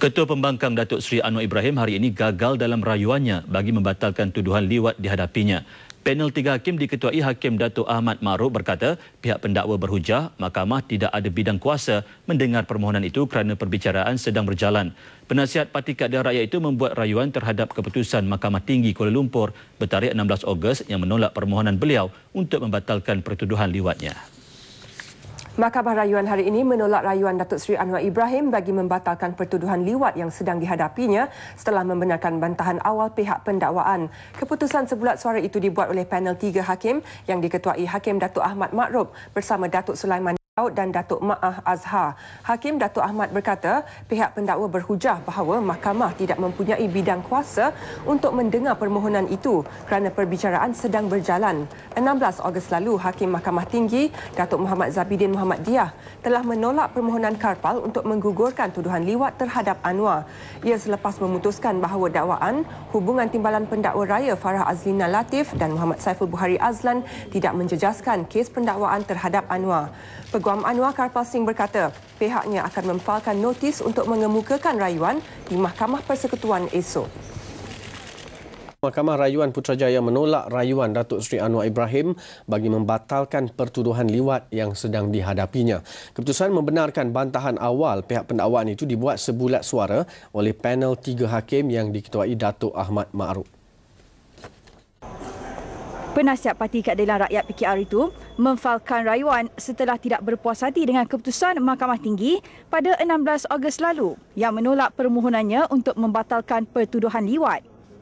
Ketua Pembangkang Datuk Seri Anwar Ibrahim hari ini gagal dalam rayuannya bagi membatalkan tuduhan liwat dihadapinya. Panel tiga hakim diketuai Hakim Datuk Ahmad Ma'ruf berkata pihak pendakwa berhujah mahkamah tidak ada bidang kuasa mendengar permohonan itu kerana perbicaraan sedang berjalan. Penasihat Parti Keadilan Rakyat itu membuat rayuan terhadap keputusan Mahkamah Tinggi Kuala Lumpur bertarikh 16 Ogos yang menolak permohonan beliau untuk membatalkan pertuduhan liwatnya. Mahkamah Rayuan hari ini menolak rayuan Datuk Seri Anwar Ibrahim bagi membatalkan pertuduhan liwat yang sedang dihadapinya setelah membenarkan bantahan awal pihak pendakwaan. Keputusan sebulat suara itu dibuat oleh panel tiga hakim yang diketuai Hakim Datuk Ahmad Makrub bersama Datuk Sulaiman dan Datuk Ma'ah Azhar. Hakim Datuk Ahmad berkata pihak pendakwa berhujah bahawa mahkamah tidak mempunyai bidang kuasa untuk mendengar permohonan itu kerana perbicaraan sedang berjalan. 16 Ogos lalu, Hakim Mahkamah Tinggi Datuk Muhammad Zabidin Muhammad Diah telah menolak permohonan Karpal untuk menggugurkan tuduhan liwat terhadap Anwar. Ia selepas memutuskan bahawa dakwaan hubungan timbalan pendakwa raya Farah Azlina Latif dan Muhammad Saiful Buhari Azlan tidak menjejaskan kes pendakwaan terhadap Anwar. Peguam Anwar Karpal Singh berkata pihaknya akan memfalkan notis untuk mengemukakan rayuan di Mahkamah Persekutuan esok. Mahkamah Rayuan Putrajaya menolak rayuan Datuk Seri Anwar Ibrahim bagi membatalkan pertuduhan liwat yang sedang dihadapinya. Keputusan membenarkan bantahan awal pihak pendakwaan itu dibuat sebulat suara oleh panel tiga hakim yang diketuai Datuk Ahmad Ma'ruf. Penasihat Parti Keadilan Rakyat PKR itu memfalkan rayuan setelah tidak berpuas hati dengan keputusan Mahkamah Tinggi pada 16 Ogos lalu yang menolak permohonannya untuk membatalkan pertuduhan liwat.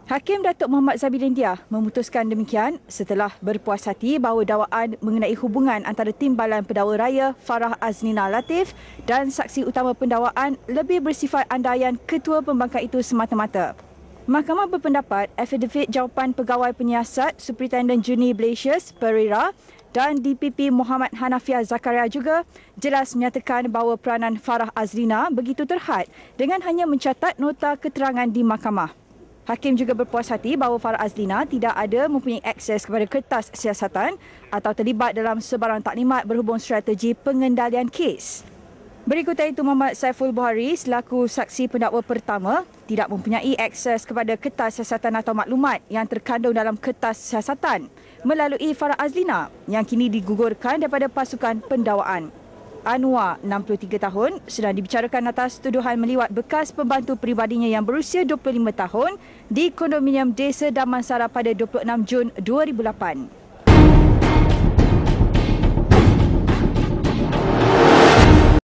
Hakim Datuk Muhammad Zabidin Dia memutuskan demikian setelah berpuas hati bahawa dakwaan mengenai hubungan antara Timbalan Pendakwa Raya Farah Aznina Latif dan saksi utama pendakwaan lebih bersifat andaian ketua pembangkang itu semata-mata. Mahkamah berpendapat afidavit jawapan pegawai penyiasat Superintendent Juni Blasius Pereira dan DPP Muhammad Hanafiah Zakaria juga jelas menyatakan bahawa peranan Farah Azrina begitu terhad dengan hanya mencatat nota keterangan di mahkamah. Hakim juga berpuas hati bahawa Farah Azlina tidak ada mempunyai akses kepada kertas siasatan atau terlibat dalam sebarang taklimat berhubung strategi pengendalian kes. Berikutnya itu Muhammad Saiful Buhari selaku saksi pendakwa pertama tidak mempunyai akses kepada kertas siasatan atau maklumat yang terkandung dalam kertas siasatan melalui Farah Azlina yang kini digugurkan daripada pasukan pendakwaan. Anwar, 63 tahun, sedang dibicarakan atas tuduhan meliwat bekas pembantu peribadinya yang berusia 25 tahun di kondominium Desa Damansara pada 26 Jun 2008.